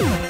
Woo!